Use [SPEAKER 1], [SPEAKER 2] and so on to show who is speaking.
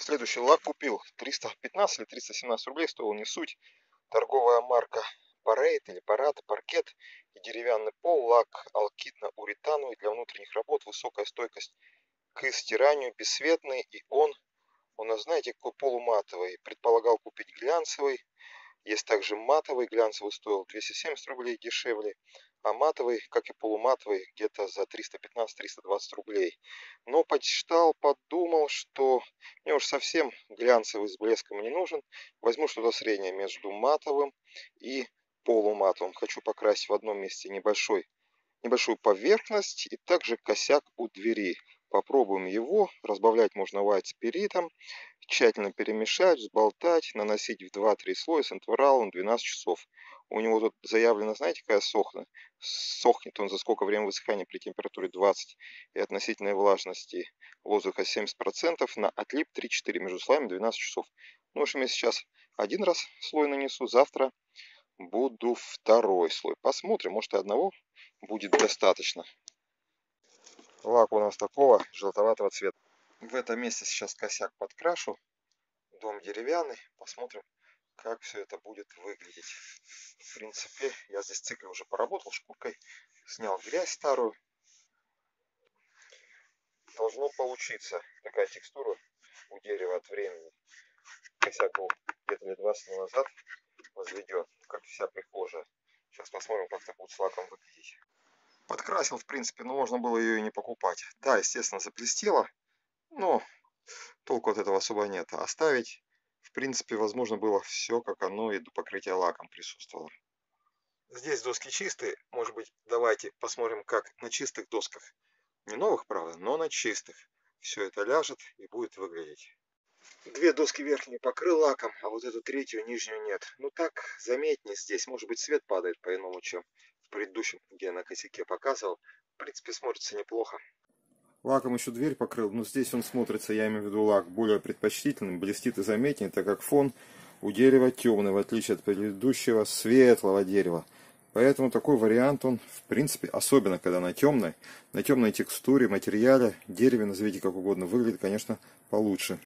[SPEAKER 1] Следующий лак купил 315 или 317 рублей, стоил не суть. Торговая марка Парейт или Парад, паркет и деревянный пол, лак алкитно-уретановый для внутренних работ, высокая стойкость к стиранию, бесцветный и он, у нас знаете, какой полуматовый. Предполагал купить глянцевый, есть также матовый, глянцевый стоил 270 рублей дешевле а матовый, как и полуматовый, где-то за 315-320 рублей. Но почитал, подумал, что мне уж совсем глянцевый с блеском не нужен. Возьму что-то среднее между матовым и полуматовым. Хочу покрасить в одном месте небольшой, небольшую поверхность и также косяк у двери. Попробуем его. Разбавлять можно white спиритом. Тщательно перемешать, взболтать, наносить в 2-3 слоя с интервалом 12 часов. У него тут заявлено, знаете, какая сохнет? Сохнет он за сколько время высыхания при температуре 20 и относительной влажности воздуха 70%, на отлип 3-4 между слоями 12 часов. Ну, в общем, я сейчас один раз слой нанесу, завтра буду второй слой. Посмотрим, может и одного будет достаточно. Лак у нас такого желтоватого цвета. В этом месте сейчас косяк подкрашу. Дом деревянный. Посмотрим, как все это будет выглядеть. В принципе, я здесь цикле уже поработал шкуркой. Снял грязь старую. Должно получиться такая текстура у дерева от времени. Косяк был где-то лет 20 назад возведен, как вся прихожая. Сейчас посмотрим, как это будет с лаком выглядеть. Подкрасил, в принципе, но можно было ее и не покупать. Да, естественно, заплестело, но толку от этого особо нет. Оставить, в принципе, возможно было все, как оно и до покрытия лаком присутствовало. Здесь доски чистые. Может быть, давайте посмотрим, как на чистых досках. Не новых, правда, но на чистых. Все это ляжет и будет выглядеть. Две доски верхние покрыл лаком, а вот эту третью, нижнюю нет. Ну так, заметнее здесь. Может быть, свет падает по-иному, чем предыдущем, где я на косяке показывал, в принципе, смотрится неплохо. Лаком еще дверь покрыл, но здесь он смотрится, я имею в виду лак, более предпочтительным, блестит и заметнее, так как фон у дерева темный, в отличие от предыдущего светлого дерева. Поэтому такой вариант он, в принципе, особенно когда на темной, на темной текстуре, материале, дереве, назовите как угодно, выглядит, конечно, получше.